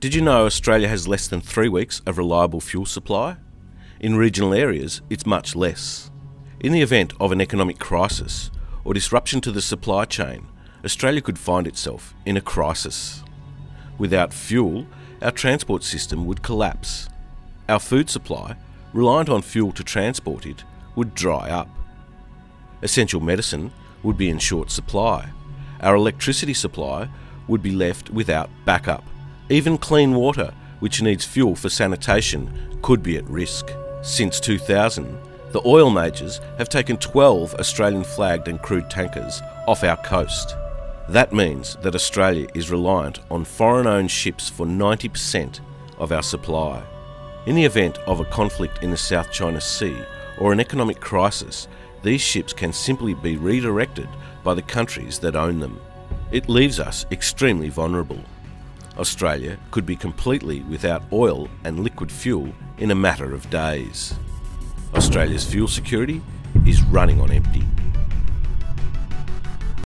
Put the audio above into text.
Did you know Australia has less than three weeks of reliable fuel supply? In regional areas, it's much less. In the event of an economic crisis or disruption to the supply chain, Australia could find itself in a crisis. Without fuel, our transport system would collapse. Our food supply, reliant on fuel to transport it, would dry up. Essential medicine would be in short supply. Our electricity supply would be left without backup. Even clean water, which needs fuel for sanitation, could be at risk. Since 2000, the oil majors have taken 12 Australian flagged and crewed tankers off our coast. That means that Australia is reliant on foreign owned ships for 90% of our supply. In the event of a conflict in the South China Sea or an economic crisis, these ships can simply be redirected by the countries that own them. It leaves us extremely vulnerable. Australia could be completely without oil and liquid fuel in a matter of days. Australia's fuel security is running on empty.